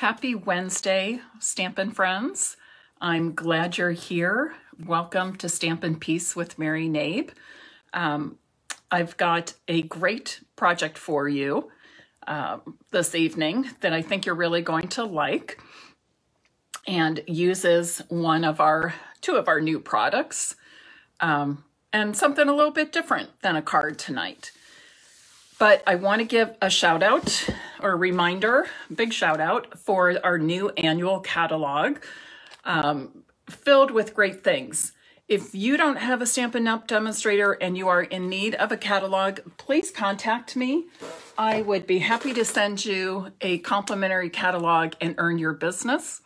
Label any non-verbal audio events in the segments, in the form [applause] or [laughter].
Happy Wednesday, Stampin' Friends. I'm glad you're here. Welcome to Stampin' Peace with Mary Knabe. Um, I've got a great project for you uh, this evening that I think you're really going to like and uses one of our, two of our new products um, and something a little bit different than a card tonight. But I want to give a shout out or reminder, big shout out for our new annual catalog um, filled with great things. If you don't have a Stampin' Up! demonstrator and you are in need of a catalog, please contact me. I would be happy to send you a complimentary catalog and earn your business.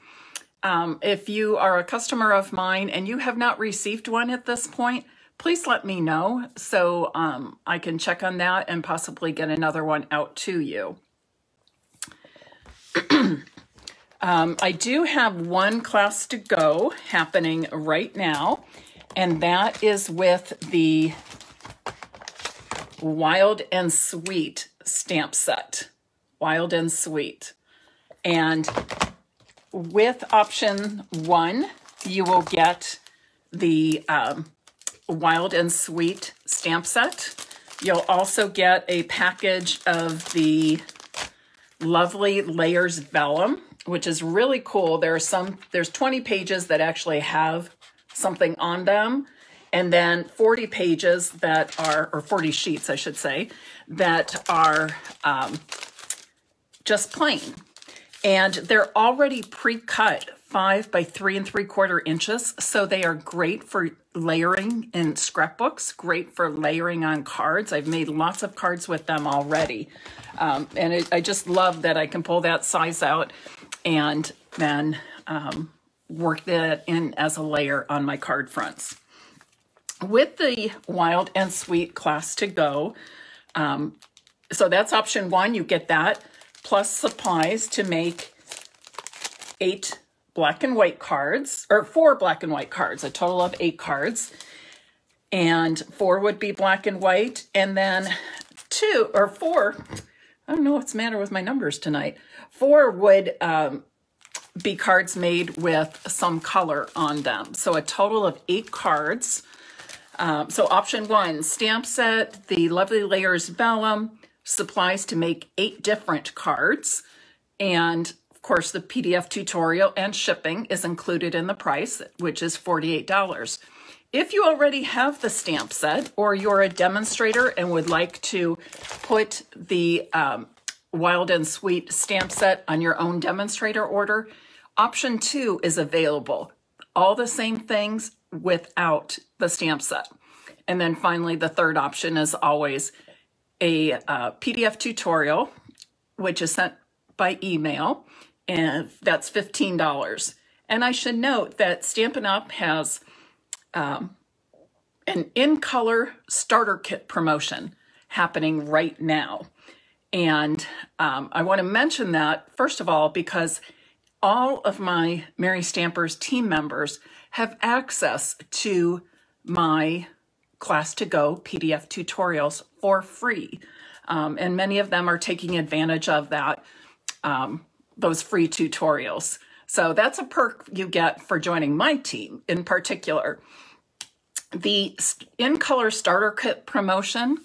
Um, if you are a customer of mine and you have not received one at this point, please let me know so um, I can check on that and possibly get another one out to you. [clears throat] um, I do have one class to go happening right now, and that is with the Wild and Sweet stamp set. Wild and Sweet. And with option one, you will get the um, Wild and Sweet stamp set. You'll also get a package of the lovely Layers Vellum, which is really cool. There are some, there's 20 pages that actually have something on them, and then 40 pages that are, or 40 sheets, I should say, that are um, just plain. And they're already pre-cut five by three and three quarter inches. So they are great for layering in scrapbooks, great for layering on cards. I've made lots of cards with them already. Um, and it, I just love that I can pull that size out and then um, work that in as a layer on my card fronts. With the Wild and Sweet class to go, um, so that's option one, you get that, plus supplies to make eight black and white cards, or four black and white cards, a total of eight cards. And four would be black and white, and then two or four, I don't know what's the matter with my numbers tonight. Four would um, be cards made with some color on them. So a total of eight cards. Um, so option one, stamp set, the Lovely Layers Vellum, supplies to make eight different cards. And of course, the PDF tutorial and shipping is included in the price, which is $48. If you already have the stamp set or you're a demonstrator and would like to put the um, Wild and Sweet stamp set on your own demonstrator order, option two is available. All the same things without the stamp set. And then finally, the third option is always a uh, PDF tutorial, which is sent by email and that's $15. And I should note that Stampin' Up! has um, an in-color starter kit promotion happening right now. And um, I want to mention that, first of all, because all of my Mary Stampers team members have access to my Class to Go PDF tutorials for free. Um, and many of them are taking advantage of that um, those free tutorials. So that's a perk you get for joining my team in particular. The In Color Starter Kit promotion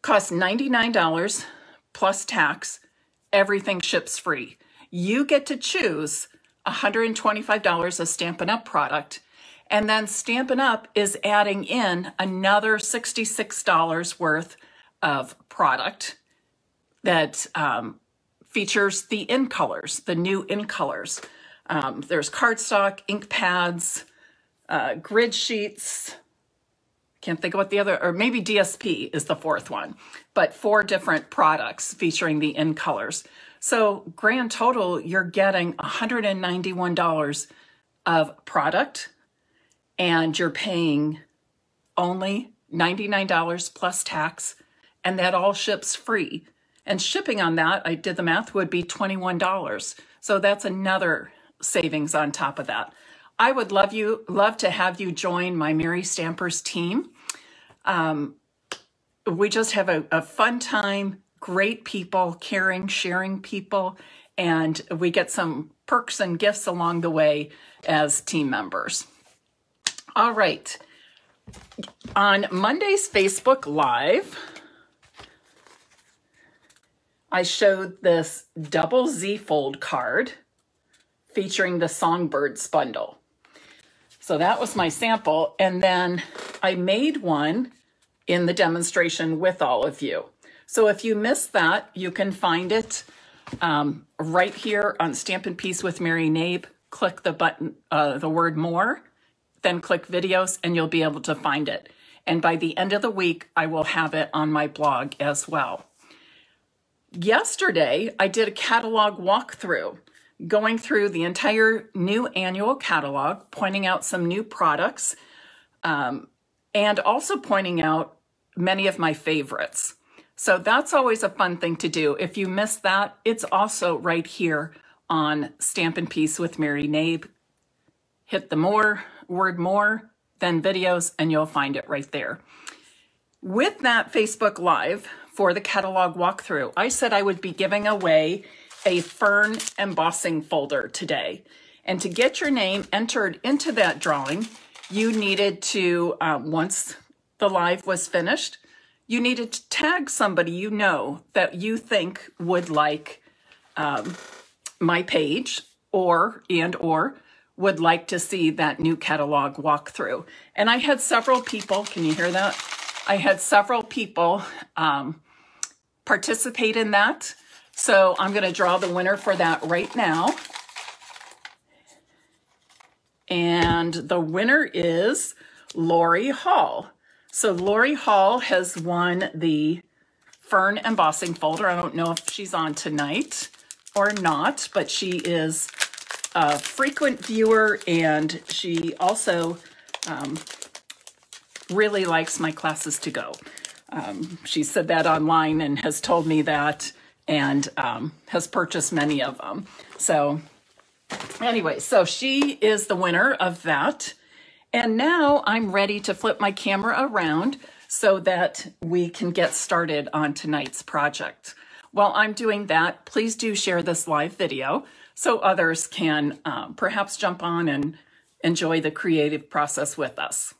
costs $99 plus tax. Everything ships free. You get to choose $125 of Stampin' Up! product, and then Stampin' Up! is adding in another $66 worth of product that um, features the in colors, the new in colors. Um, there's cardstock, ink pads, uh, grid sheets. Can't think of what the other, or maybe DSP is the fourth one, but four different products featuring the in colors. So grand total, you're getting $191 of product and you're paying only $99 plus tax and that all ships free. And shipping on that, I did the math, would be $21. So that's another savings on top of that. I would love you, love to have you join my Mary Stampers team. Um, we just have a, a fun time, great people, caring, sharing people, and we get some perks and gifts along the way as team members. All right. On Monday's Facebook Live, I showed this double Z fold card featuring the Songbirds bundle. So that was my sample. And then I made one in the demonstration with all of you. So if you missed that, you can find it um, right here on Stampin' Peace with Mary Knabe. Click the button, uh, the word more, then click videos and you'll be able to find it. And by the end of the week, I will have it on my blog as well. Yesterday, I did a catalog walkthrough, going through the entire new annual catalog, pointing out some new products, um, and also pointing out many of my favorites. So that's always a fun thing to do. If you missed that, it's also right here on Stampin' Peace with Mary Knabe. Hit the more, word more, then videos, and you'll find it right there. With that Facebook Live for the catalog walkthrough, I said I would be giving away a fern embossing folder today. And to get your name entered into that drawing, you needed to, um, once the live was finished, you needed to tag somebody you know that you think would like um, my page or and or would like to see that new catalog walkthrough. And I had several people, can you hear that? I had several people um, participate in that. So I'm going to draw the winner for that right now. And the winner is Lori Hall. So Lori Hall has won the Fern embossing folder. I don't know if she's on tonight or not, but she is a frequent viewer and she also um, really likes my classes to go. Um, she said that online and has told me that and um, has purchased many of them. So anyway, so she is the winner of that. And now I'm ready to flip my camera around so that we can get started on tonight's project. While I'm doing that, please do share this live video so others can um, perhaps jump on and enjoy the creative process with us.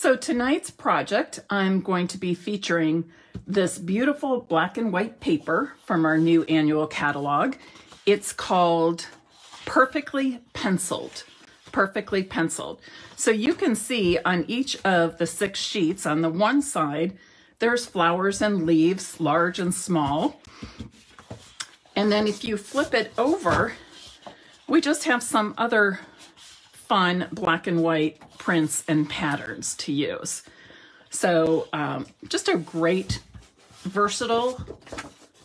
So tonight's project, I'm going to be featuring this beautiful black and white paper from our new annual catalog. It's called Perfectly Penciled perfectly penciled. So you can see on each of the six sheets on the one side, there's flowers and leaves, large and small. And then if you flip it over, we just have some other fun black and white prints and patterns to use. So um, just a great versatile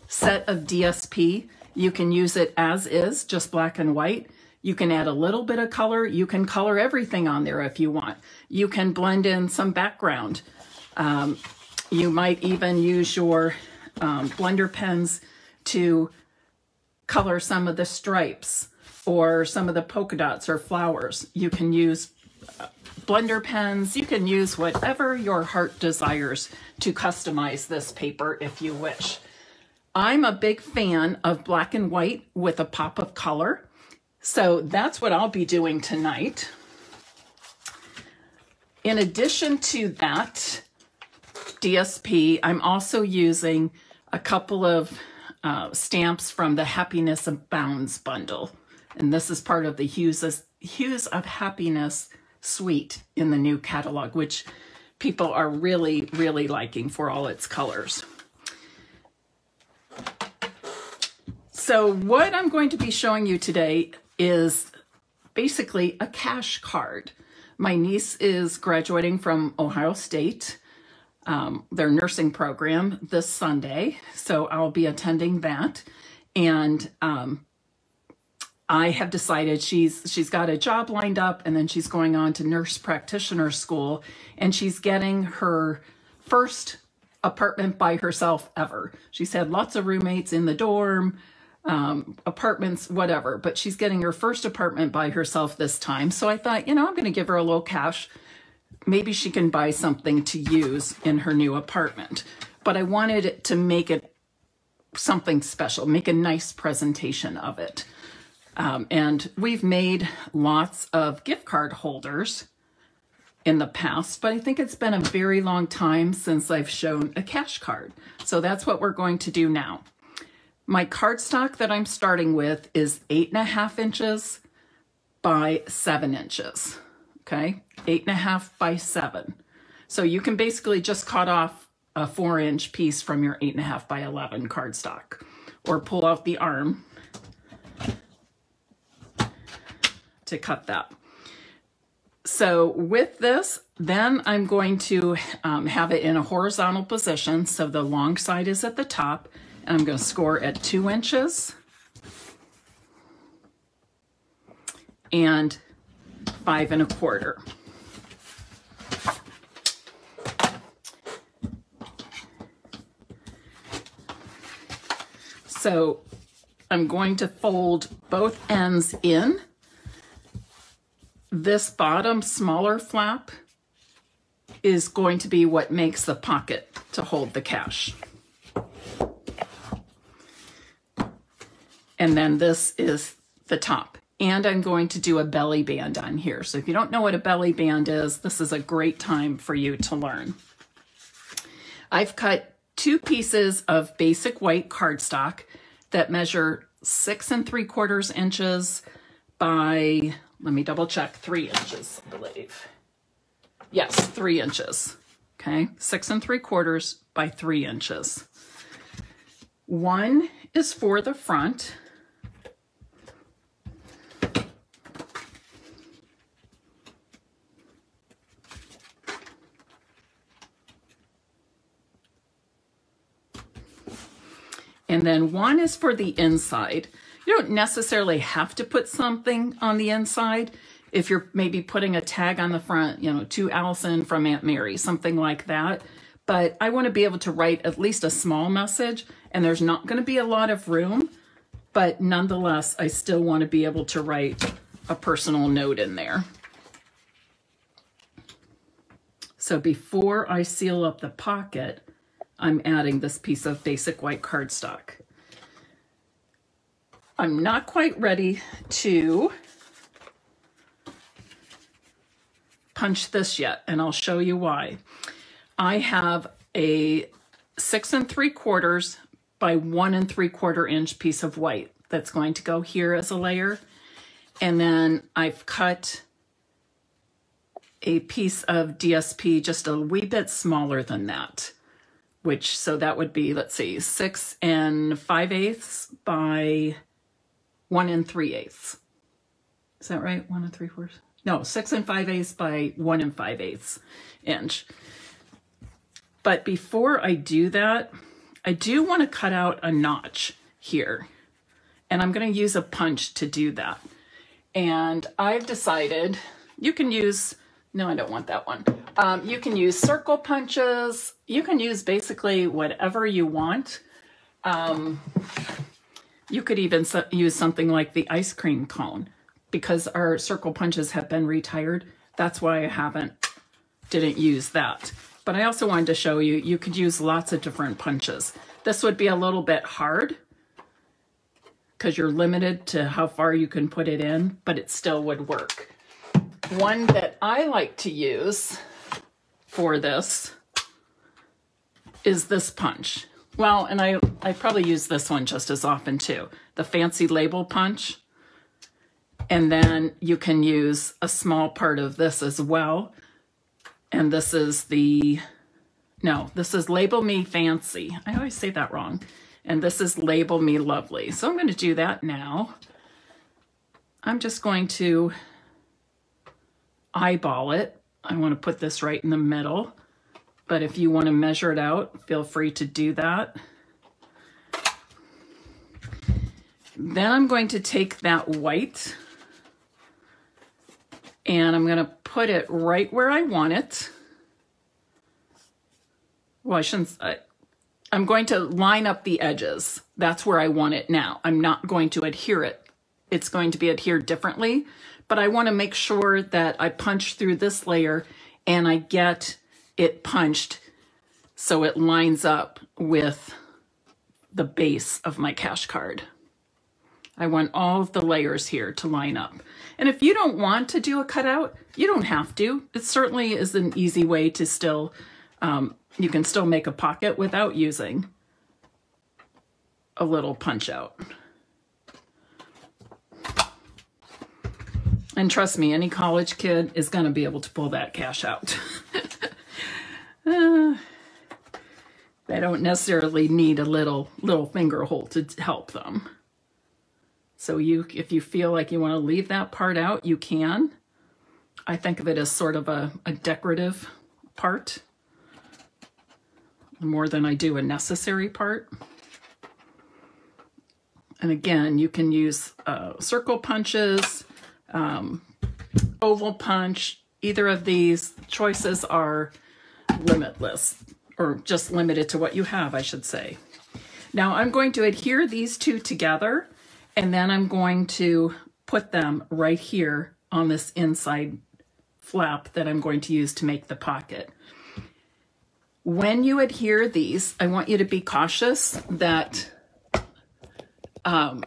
set of DSP. You can use it as is, just black and white. You can add a little bit of color. You can color everything on there if you want. You can blend in some background. Um, you might even use your um, blender pens to color some of the stripes or some of the polka dots or flowers. You can use uh, blender pens. You can use whatever your heart desires to customize this paper if you wish. I'm a big fan of black and white with a pop of color. So that's what I'll be doing tonight. In addition to that DSP, I'm also using a couple of uh, stamps from the Happiness Abounds bundle. And this is part of the Hues of, Happiness suite in the new catalog, which people are really, really liking for all its colors. So what I'm going to be showing you today is basically a cash card. My niece is graduating from Ohio State, um, their nursing program this Sunday, so I'll be attending that. And um, I have decided she's she's got a job lined up, and then she's going on to nurse practitioner school, and she's getting her first apartment by herself ever. She's had lots of roommates in the dorm um, apartments, whatever. But she's getting her first apartment by herself this time. So I thought, you know, I'm going to give her a little cash. Maybe she can buy something to use in her new apartment. But I wanted to make it something special, make a nice presentation of it. Um, and we've made lots of gift card holders in the past, but I think it's been a very long time since I've shown a cash card. So that's what we're going to do now. My cardstock that I'm starting with is eight and a half inches by seven inches. Okay, eight and a half by seven. So you can basically just cut off a four inch piece from your eight and a half by 11 cardstock or pull out the arm to cut that. So with this, then I'm going to um, have it in a horizontal position. So the long side is at the top and I'm going to score at two inches and five and a quarter. So I'm going to fold both ends in. This bottom smaller flap is going to be what makes the pocket to hold the cash. And then this is the top. And I'm going to do a belly band on here. So if you don't know what a belly band is, this is a great time for you to learn. I've cut two pieces of basic white cardstock that measure six and three quarters inches by, let me double check, three inches, I believe. Yes, three inches. Okay, six and three quarters by three inches. One is for the front And then one is for the inside. You don't necessarily have to put something on the inside. If you're maybe putting a tag on the front, you know, to Allison from Aunt Mary, something like that. But I want to be able to write at least a small message, and there's not going to be a lot of room. But nonetheless, I still want to be able to write a personal note in there. So before I seal up the pocket, I'm adding this piece of basic white cardstock. I'm not quite ready to punch this yet, and I'll show you why. I have a six and three quarters by one and three quarter inch piece of white that's going to go here as a layer. And then I've cut a piece of DSP just a wee bit smaller than that which so that would be let's see six and five eighths by one and three eighths is that right one and three fourths no six and five eighths by one and five eighths inch but before I do that I do want to cut out a notch here and I'm going to use a punch to do that and I've decided you can use no, I don't want that one. Um, you can use circle punches. You can use basically whatever you want. Um, you could even use something like the ice cream cone because our circle punches have been retired. That's why I haven't, didn't use that. But I also wanted to show you, you could use lots of different punches. This would be a little bit hard because you're limited to how far you can put it in, but it still would work. One that I like to use for this is this punch. Well, and I, I probably use this one just as often too. The fancy label punch. And then you can use a small part of this as well. And this is the, no, this is Label Me Fancy. I always say that wrong. And this is Label Me Lovely. So I'm going to do that now. I'm just going to eyeball it. I want to put this right in the middle, but if you want to measure it out, feel free to do that. Then I'm going to take that white and I'm going to put it right where I want it. Well, I shouldn't, I, I'm going to line up the edges. That's where I want it now. I'm not going to adhere it. It's going to be adhered differently but I want to make sure that I punch through this layer and I get it punched so it lines up with the base of my cash card. I want all of the layers here to line up. And if you don't want to do a cutout, you don't have to. It certainly is an easy way to still, um, you can still make a pocket without using a little punch out. And trust me, any college kid is going to be able to pull that cash out. [laughs] [sighs] they don't necessarily need a little little finger hole to help them. So you, if you feel like you want to leave that part out, you can. I think of it as sort of a, a decorative part more than I do a necessary part. And again, you can use uh, circle punches, um, oval punch. Either of these choices are limitless or just limited to what you have, I should say. Now I'm going to adhere these two together and then I'm going to put them right here on this inside flap that I'm going to use to make the pocket. When you adhere these, I want you to be cautious that um,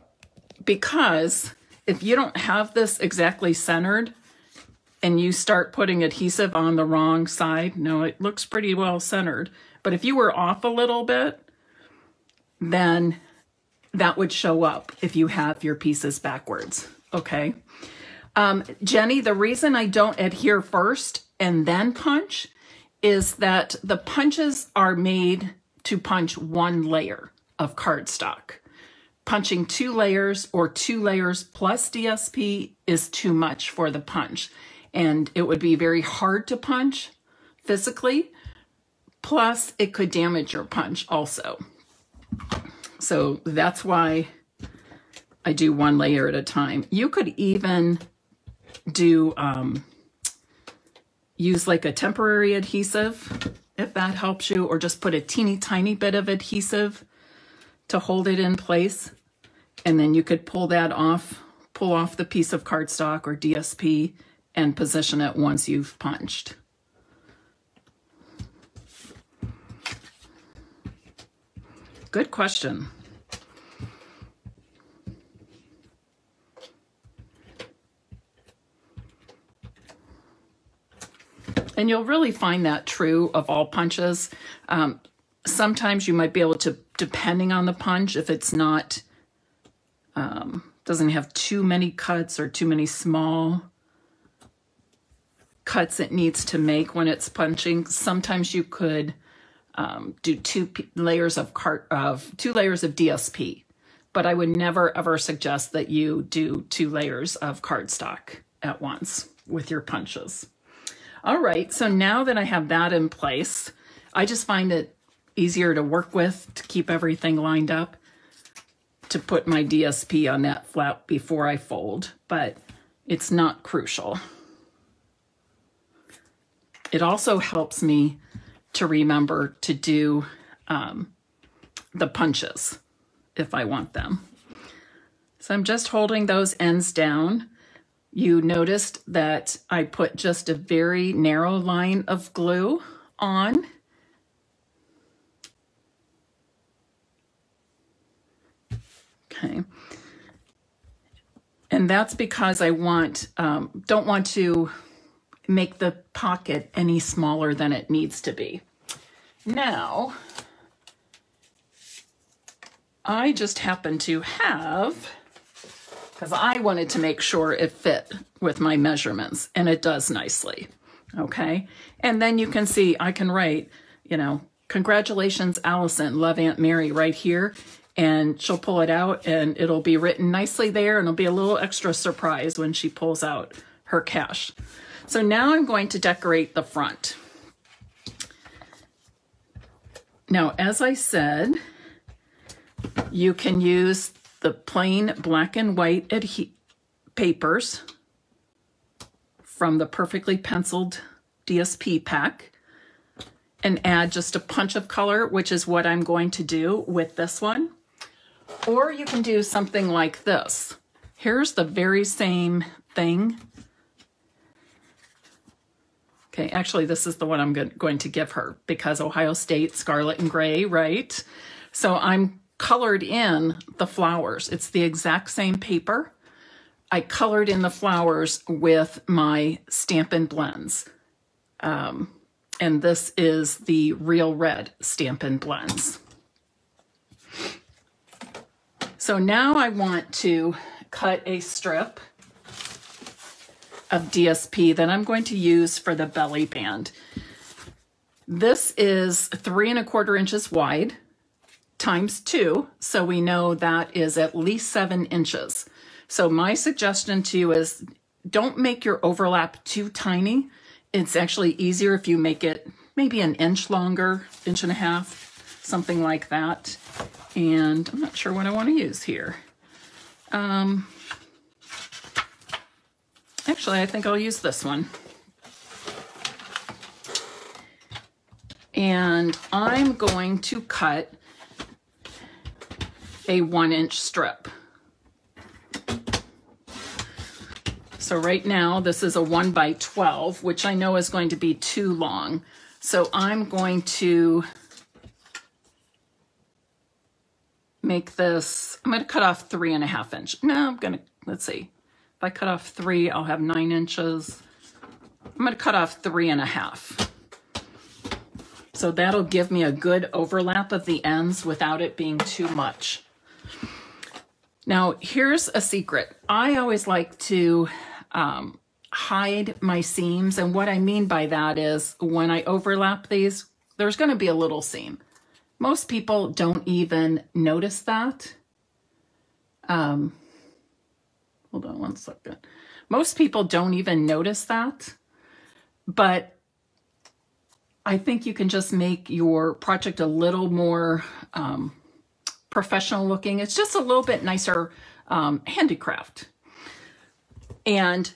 because if you don't have this exactly centered and you start putting adhesive on the wrong side, no, it looks pretty well centered. But if you were off a little bit, then that would show up if you have your pieces backwards, okay? Um, Jenny, the reason I don't adhere first and then punch is that the punches are made to punch one layer of cardstock. Punching two layers or two layers plus DSP is too much for the punch. And it would be very hard to punch physically. Plus, it could damage your punch also. So that's why I do one layer at a time. You could even do, um, use like a temporary adhesive if that helps you, or just put a teeny tiny bit of adhesive to hold it in place. And then you could pull that off, pull off the piece of cardstock or DSP and position it once you've punched. Good question. And you'll really find that true of all punches. Um, sometimes you might be able to, depending on the punch, if it's not, um, doesn't have too many cuts or too many small cuts it needs to make when it's punching. Sometimes you could um, do two layers of cart of two layers of DSP, but I would never ever suggest that you do two layers of cardstock at once with your punches. All right, so now that I have that in place, I just find it easier to work with to keep everything lined up to put my DSP on that flap before I fold, but it's not crucial. It also helps me to remember to do um, the punches if I want them. So I'm just holding those ends down. You noticed that I put just a very narrow line of glue on. Okay. And that's because I want, um, don't want to make the pocket any smaller than it needs to be. Now, I just happen to have, because I wanted to make sure it fit with my measurements, and it does nicely, okay? And then you can see I can write, you know, congratulations, Allison, love Aunt Mary right here, and she'll pull it out and it'll be written nicely there and it'll be a little extra surprise when she pulls out her cash. So now I'm going to decorate the front. Now, as I said, you can use the plain black and white papers from the perfectly penciled DSP pack and add just a punch of color, which is what I'm going to do with this one. Or you can do something like this. Here's the very same thing Okay, actually, this is the one I'm going to give her because Ohio State, scarlet and gray, right? So I'm colored in the flowers. It's the exact same paper. I colored in the flowers with my Stampin' Blends. Um, and this is the Real Red Stampin' Blends. So now I want to cut a strip of DSP that I'm going to use for the belly band. This is three and a quarter inches wide times two, so we know that is at least seven inches. So my suggestion to you is don't make your overlap too tiny. It's actually easier if you make it maybe an inch longer, inch and a half, something like that. And I'm not sure what I want to use here. Um, actually, I think I'll use this one. And I'm going to cut a one inch strip. So right now this is a one by 12, which I know is going to be too long. So I'm going to make this, I'm going to cut off three and a half inch. No, I'm going to, let's see. If I cut off three, I'll have nine inches. I'm to cut off three and a half. So that'll give me a good overlap of the ends without it being too much. Now, here's a secret. I always like to um, hide my seams. And what I mean by that is when I overlap these, there's going to be a little seam. Most people don't even notice that. Um, hold on one second. Most people don't even notice that. But I think you can just make your project a little more um, professional looking. It's just a little bit nicer um, handicraft. And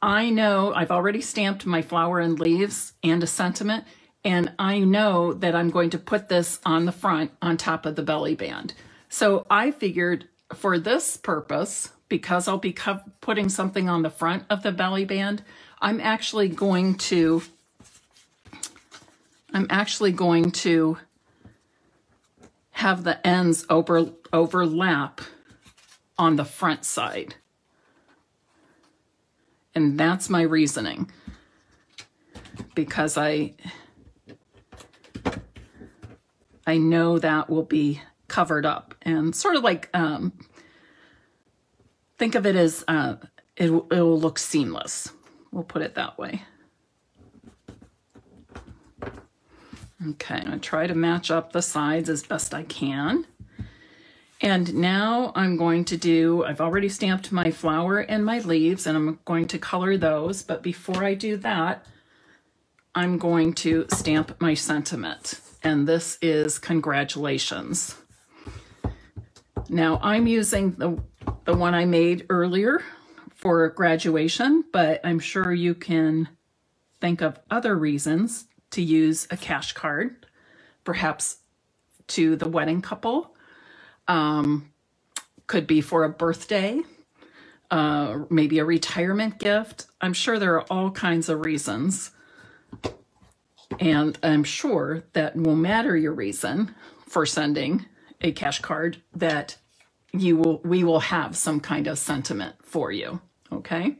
I know I've already stamped my flower and leaves and a sentiment, and I know that I'm going to put this on the front on top of the belly band. So I figured for this purpose, because I'll be putting something on the front of the belly band, I'm actually going to I'm actually going to have the ends over, overlap on the front side. And that's my reasoning. Because I I know that will be covered up and sort of like um, think of it as uh, it, it will look seamless. We'll put it that way. Okay, I'm gonna try to match up the sides as best I can. And now I'm going to do, I've already stamped my flower and my leaves and I'm going to color those. But before I do that, I'm going to stamp my sentiment. And this is congratulations. Now I'm using the, the one I made earlier for graduation, but I'm sure you can think of other reasons to use a cash card, perhaps to the wedding couple. Um, could be for a birthday, uh, maybe a retirement gift. I'm sure there are all kinds of reasons. And I'm sure that no matter your reason for sending a cash card, that you will we will have some kind of sentiment for you. Okay.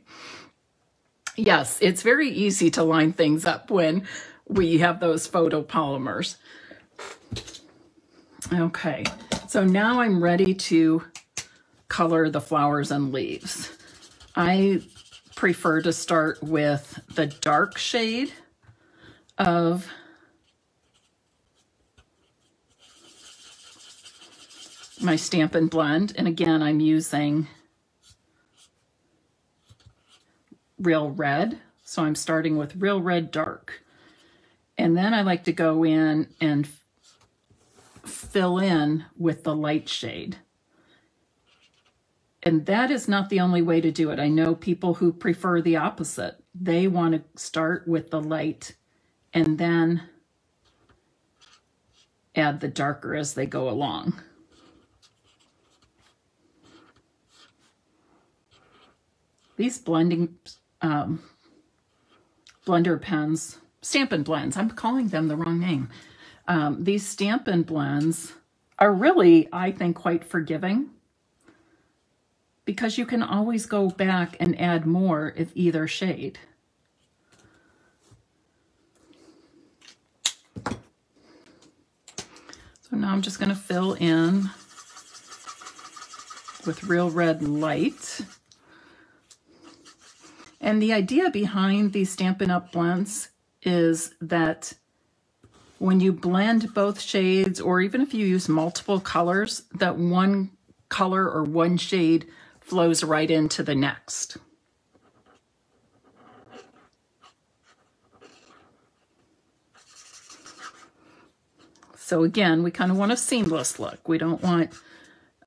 Yes, it's very easy to line things up when we have those photopolymers. Okay, so now I'm ready to color the flowers and leaves. I prefer to start with the dark shade of my Stampin' Blend. And again, I'm using Real Red. So I'm starting with Real Red Dark. And then I like to go in and fill in with the light shade. And that is not the only way to do it. I know people who prefer the opposite. They want to start with the light and then add the darker as they go along. These blending um, blender pens Stampin' Blends. I'm calling them the wrong name. Um, these Stampin' Blends are really, I think, quite forgiving because you can always go back and add more of either shade. So now I'm just going to fill in with Real Red Light. And the idea behind these Stampin' Up! blends is that when you blend both shades, or even if you use multiple colors, that one color or one shade flows right into the next. So again, we kind of want a seamless look. We don't want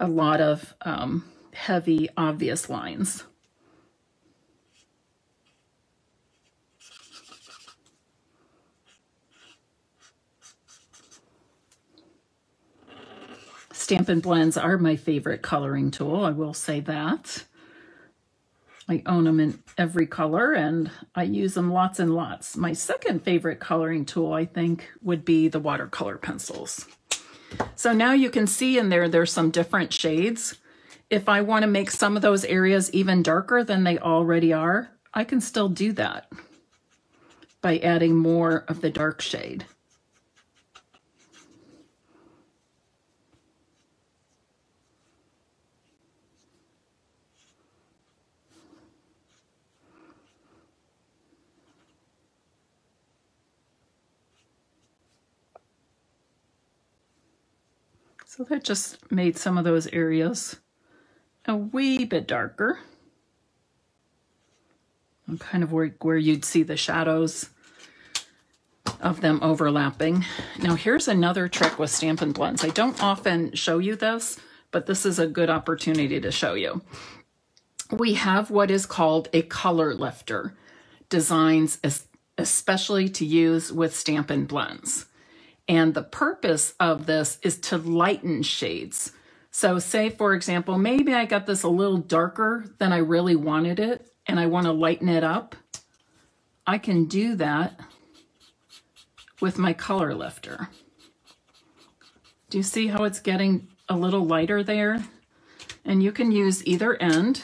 a lot of um, heavy, obvious lines. Stampin' Blends are my favorite coloring tool, I will say that. I own them in every color and I use them lots and lots. My second favorite coloring tool, I think, would be the watercolor pencils. So now you can see in there, there's some different shades. If I want to make some of those areas even darker than they already are, I can still do that by adding more of the dark shade. That just made some of those areas a wee bit darker. And kind of where, where you'd see the shadows of them overlapping. Now here's another trick with Stampin' Blends. I don't often show you this, but this is a good opportunity to show you. We have what is called a color lifter, designs especially to use with Stampin' Blends. And the purpose of this is to lighten shades. So say, for example, maybe I got this a little darker than I really wanted it, and I want to lighten it up. I can do that with my color lifter. Do you see how it's getting a little lighter there? And you can use either end.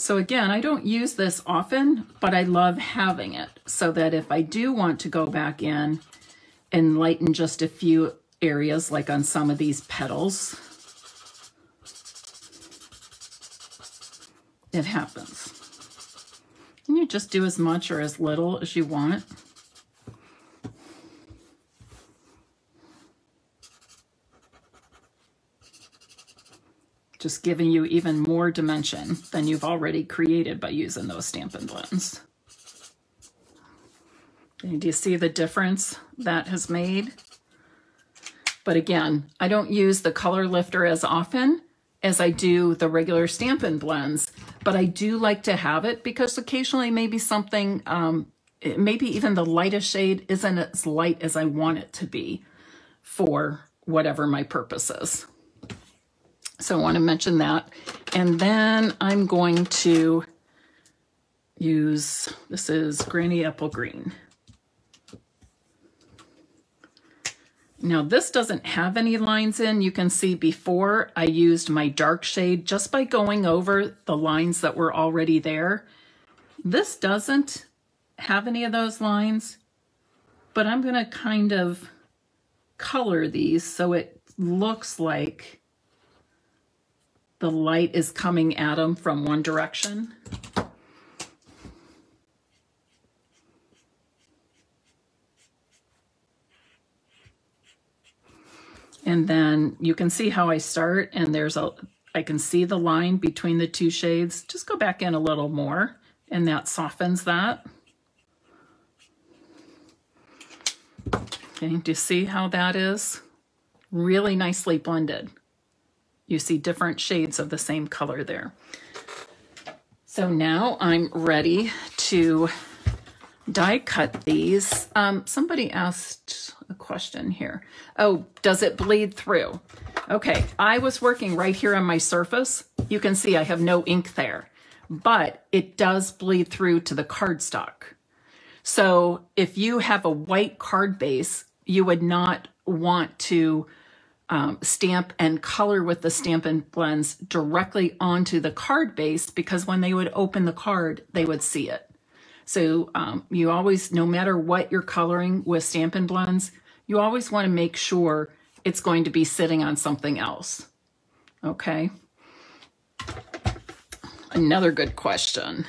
So again, I don't use this often, but I love having it so that if I do want to go back in and lighten just a few areas, like on some of these petals, it happens. And you just do as much or as little as you want. Just giving you even more dimension than you've already created by using those Stampin' Blends. And do you see the difference that has made? But again, I don't use the color lifter as often as I do the regular Stampin' Blends, but I do like to have it because occasionally maybe something, um, maybe even the lightest shade isn't as light as I want it to be for whatever my purpose is. So I want to mention that. And then I'm going to use, this is Granny Apple Green. Now this doesn't have any lines in. You can see before I used my dark shade just by going over the lines that were already there. This doesn't have any of those lines, but I'm gonna kind of color these so it looks like the light is coming at them from one direction. And then you can see how I start and there's a, I can see the line between the two shades. Just go back in a little more and that softens that. Okay, do you see how that is? Really nicely blended. You see different shades of the same color there. So now I'm ready to die cut these. Um, somebody asked a question here. Oh, does it bleed through? Okay, I was working right here on my surface. You can see I have no ink there, but it does bleed through to the cardstock. So if you have a white card base, you would not want to um, stamp and color with the Stampin' Blends directly onto the card base because when they would open the card, they would see it. So um, you always, no matter what you're coloring with Stampin' Blends, you always want to make sure it's going to be sitting on something else. Okay. Another good question.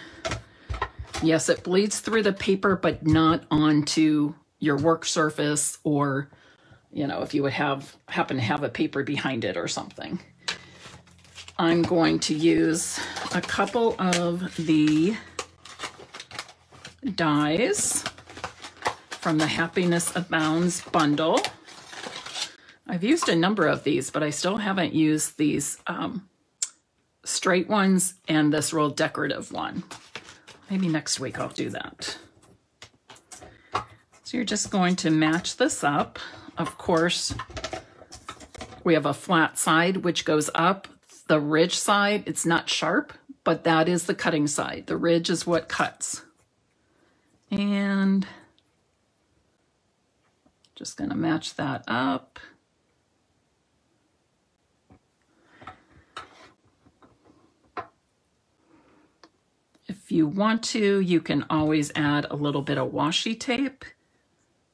Yes, it bleeds through the paper, but not onto your work surface or, you know, if you would have happen to have a paper behind it or something. I'm going to use a couple of the dies from the Happiness Abounds bundle. I've used a number of these, but I still haven't used these um, straight ones and this real decorative one. Maybe next week I'll do that. So you're just going to match this up. Of course, we have a flat side which goes up. The ridge side, it's not sharp, but that is the cutting side. The ridge is what cuts. And just going to match that up. If you want to, you can always add a little bit of washi tape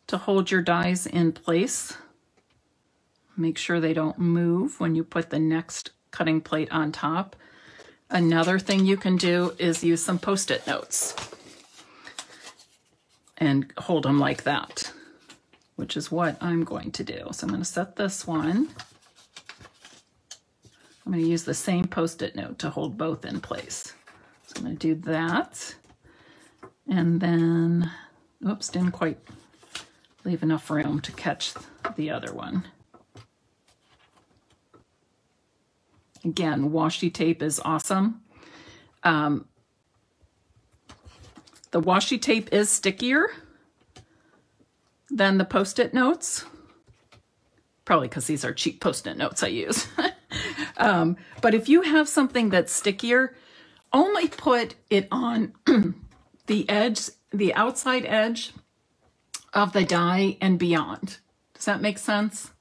to hold your dies in place. Make sure they don't move when you put the next cutting plate on top. Another thing you can do is use some post-it notes and hold them like that, which is what I'm going to do. So I'm going to set this one. I'm going to use the same post-it note to hold both in place. So I'm going to do that. And then, oops, didn't quite leave enough room to catch the other one. Again, washi tape is awesome. Um, the washi tape is stickier than the post-it notes. Probably because these are cheap post-it notes I use. [laughs] um, but if you have something that's stickier, only put it on [clears throat] the edge, the outside edge of the die and beyond. Does that make sense?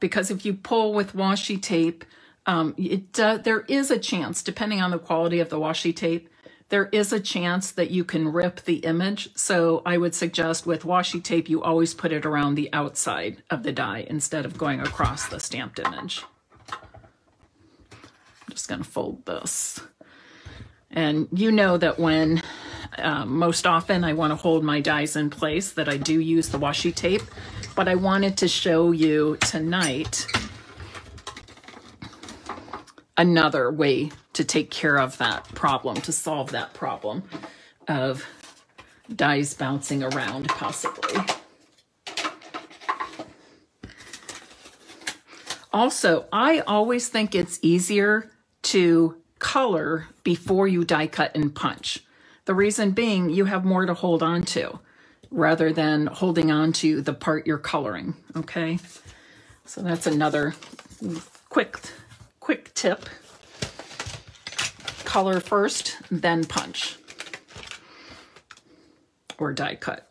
Because if you pull with washi tape, um, it uh, there is a chance, depending on the quality of the washi tape, there is a chance that you can rip the image. So I would suggest with washi tape, you always put it around the outside of the die instead of going across the stamped image. I'm just going to fold this. And you know that when uh, most often I want to hold my dies in place that I do use the washi tape, but I wanted to show you tonight another way to take care of that problem, to solve that problem of dies bouncing around possibly. Also, I always think it's easier to color before you die cut and punch. The reason being you have more to hold on to rather than holding on to the part you're coloring, okay? So that's another quick, quick tip color first, then punch or die cut.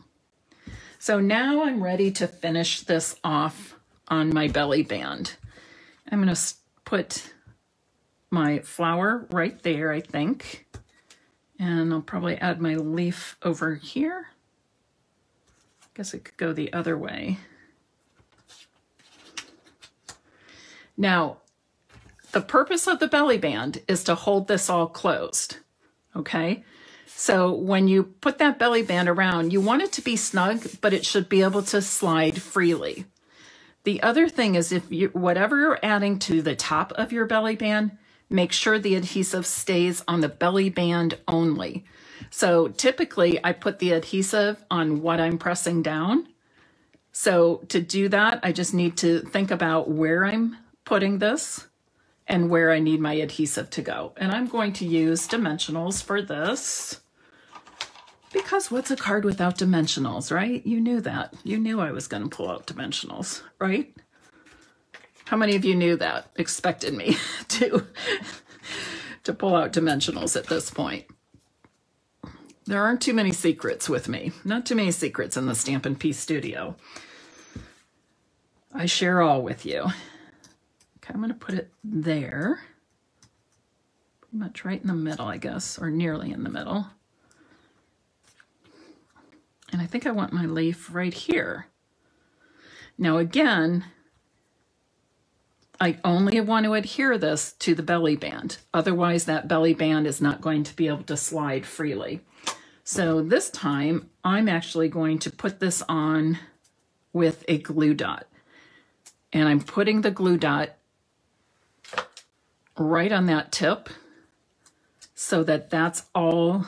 So now I'm ready to finish this off on my belly band. I'm going to put my flower right there, I think. And I'll probably add my leaf over here. I guess it could go the other way. Now, the purpose of the belly band is to hold this all closed, okay? So when you put that belly band around, you want it to be snug, but it should be able to slide freely. The other thing is if you, whatever you're adding to the top of your belly band, make sure the adhesive stays on the belly band only. So typically I put the adhesive on what I'm pressing down. So to do that, I just need to think about where I'm putting this and where I need my adhesive to go. And I'm going to use dimensionals for this because what's a card without dimensionals, right? You knew that. You knew I was going to pull out dimensionals, right? How many of you knew that, expected me [laughs] to, to pull out dimensionals at this point? There aren't too many secrets with me. Not too many secrets in the Stampin' Peace studio. I share all with you. Okay, I'm to put it there. Pretty much right in the middle, I guess, or nearly in the middle. And I think I want my leaf right here. Now again, I only want to adhere this to the belly band. Otherwise, that belly band is not going to be able to slide freely. So this time, I'm actually going to put this on with a glue dot. And I'm putting the glue dot right on that tip so that that's all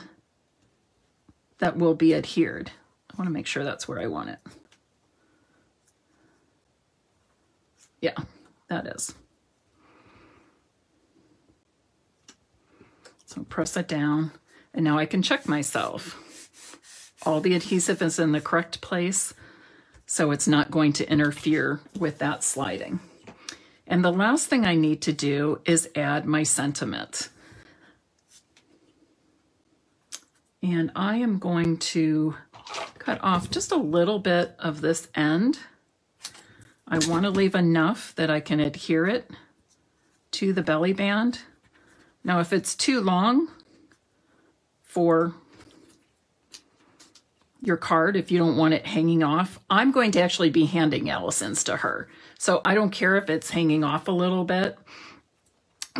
that will be adhered. I want to make sure that's where I want it. Yeah, that is. So press it down and now I can check myself. All the adhesive is in the correct place, so it's not going to interfere with that sliding. And the last thing I need to do is add my sentiment. And I am going to cut off just a little bit of this end. I want to leave enough that I can adhere it to the belly band. Now, if it's too long for your card, if you don't want it hanging off, I'm going to actually be handing Allison's to her. So I don't care if it's hanging off a little bit,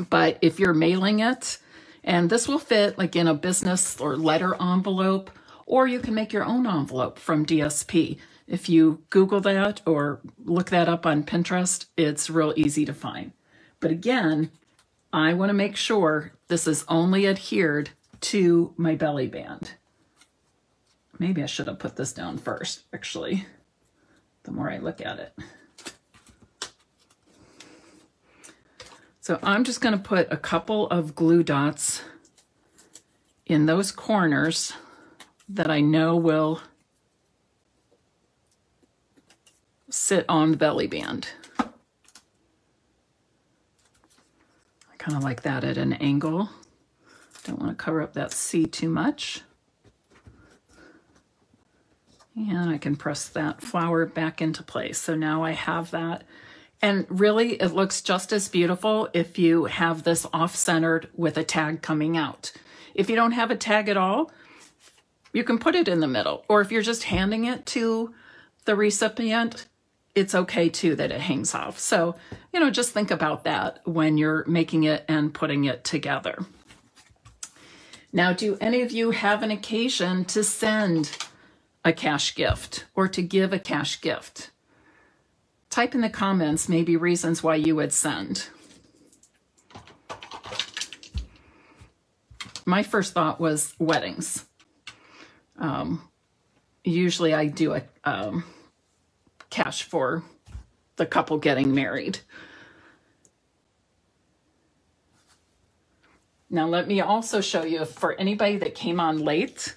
but if you're mailing it, and this will fit like in a business or letter envelope, or you can make your own envelope from DSP. If you Google that or look that up on Pinterest, it's real easy to find. But again, I want to make sure this is only adhered to my belly band. Maybe I should have put this down first, actually, the more I look at it. So I'm just going to put a couple of glue dots in those corners that I know will sit on the belly band. I kind of like that at an angle. Don't want to cover up that C too much. And I can press that flower back into place. So now I have that. And really, it looks just as beautiful if you have this off-centered with a tag coming out. If you don't have a tag at all, you can put it in the middle. Or if you're just handing it to the recipient, it's okay too that it hangs off. So, you know, just think about that when you're making it and putting it together. Now, do any of you have an occasion to send a cash gift or to give a cash gift? Type in the comments maybe reasons why you would send. My first thought was weddings. Um, usually I do a um, cash for the couple getting married. Now let me also show you, for anybody that came on late,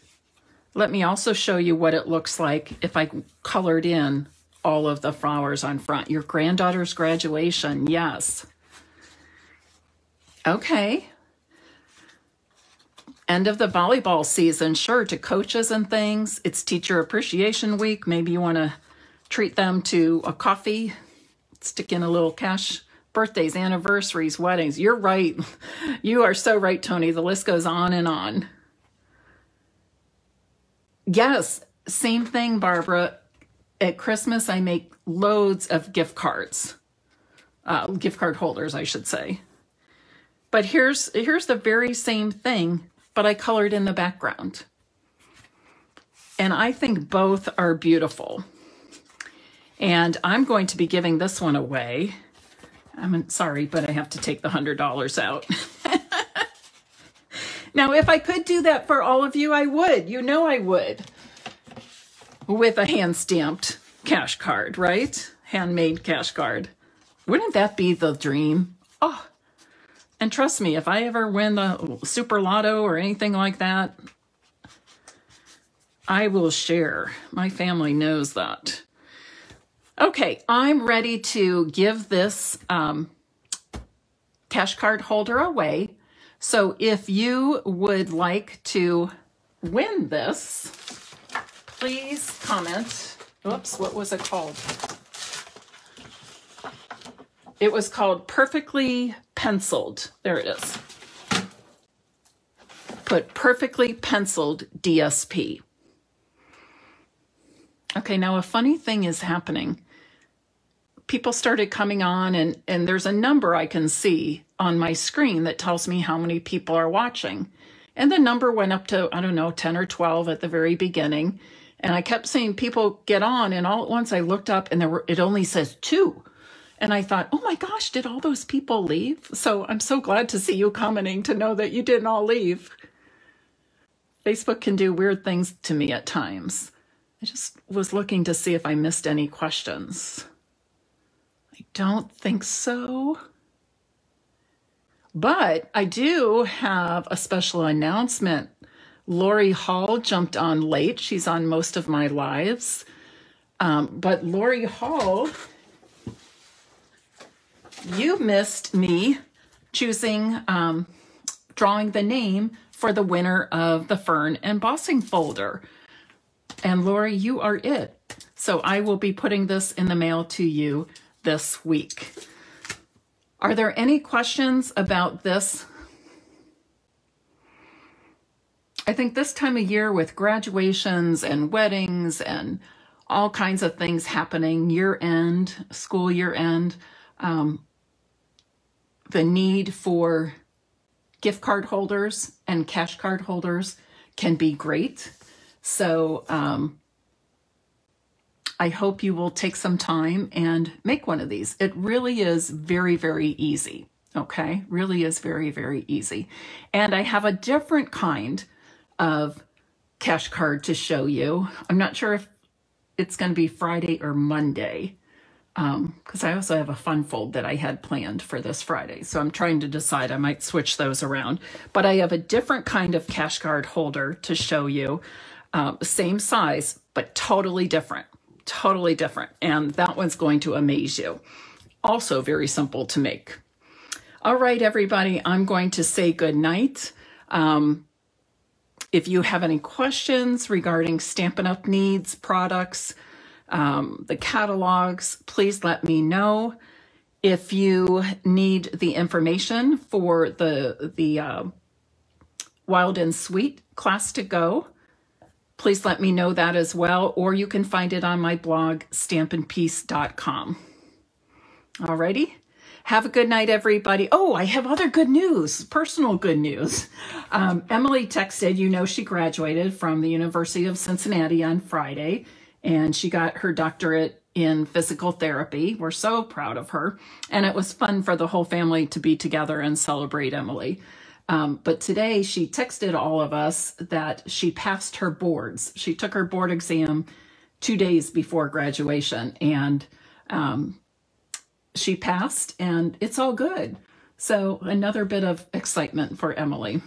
let me also show you what it looks like if I colored in all of the flowers on front. Your granddaughter's graduation, yes. Okay. End of the volleyball season, sure, to coaches and things. It's Teacher Appreciation Week. Maybe you want to treat them to a coffee, stick in a little cash birthdays, anniversaries, weddings. You're right. [laughs] You are so right, Tony. The list goes on and on. Yes, same thing, Barbara. At Christmas, I make loads of gift cards, uh, gift card holders, I should say. But here's here's the very same thing, but I colored in the background. And I think both are beautiful. And I'm going to be giving this one away. I'm sorry, but I have to take the $100 out. [laughs] now, if I could do that for all of you, I would. You know I would. With a hand-stamped cash card, right? Handmade cash card. Wouldn't that be the dream? Oh, and trust me, if I ever win the super lotto or anything like that, I will share. My family knows that. Okay, I'm ready to give this um, cash card holder away. So if you would like to win this, please comment. Oops, what was it called? It was called Perfectly Penciled. There it is. Put Perfectly Penciled DSP. Okay, now a funny thing is happening. People started coming on, and, and there's a number I can see on my screen that tells me how many people are watching. And the number went up to, I don't know, 10 or 12 at the very beginning. And I kept seeing people get on, and all at once I looked up and there were, it only says two. And I thought, oh my gosh, did all those people leave? So I'm so glad to see you commenting to know that you didn't all leave. Facebook can do weird things to me at times. I just was looking to see if I missed any questions. Don't think so. But I do have a special announcement. Lori Hall jumped on late. She's on most of my lives. Um, but Lori Hall, you missed me choosing, um, drawing the name for the winner of the Fern embossing folder. And Lori, you are it. So I will be putting this in the mail to you this week. Are there any questions about this? I think this time of year with graduations and weddings and all kinds of things happening, year end, school year end, um, the need for gift card holders and cash card holders can be great. So um, I hope you will take some time and make one of these. It really is very, very easy. Okay, really is very, very easy. And I have a different kind of cash card to show you. I'm not sure if it's going to be Friday or Monday because um, I also have a fun fold that I had planned for this Friday. So I'm trying to decide. I might switch those around. But I have a different kind of cash card holder to show you. Uh, same size, but totally different totally different. And that one's going to amaze you. Also very simple to make. All right, everybody, I'm going to say good night. Um, if you have any questions regarding Stampin' Up! needs, products, um, the catalogs, please let me know. If you need the information for the, the uh, Wild and Sweet class to go, please let me know that as well, or you can find it on my blog, stampinpeace.com. Alrighty. Have a good night, everybody. Oh, I have other good news, personal good news. Um, Emily texted, you know, she graduated from the University of Cincinnati on Friday, and she got her doctorate in physical therapy. We're so proud of her. And it was fun for the whole family to be together and celebrate Emily. Um, but today she texted all of us that she passed her boards. She took her board exam two days before graduation and um, she passed and it's all good. So another bit of excitement for Emily.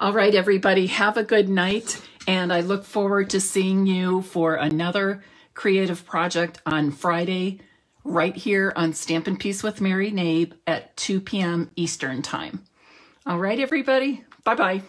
All right, everybody, have a good night. And I look forward to seeing you for another creative project on Friday, right here on Stampin' Peace with Mary Knabe at 2 p.m. Eastern Time. All right, everybody. Bye bye.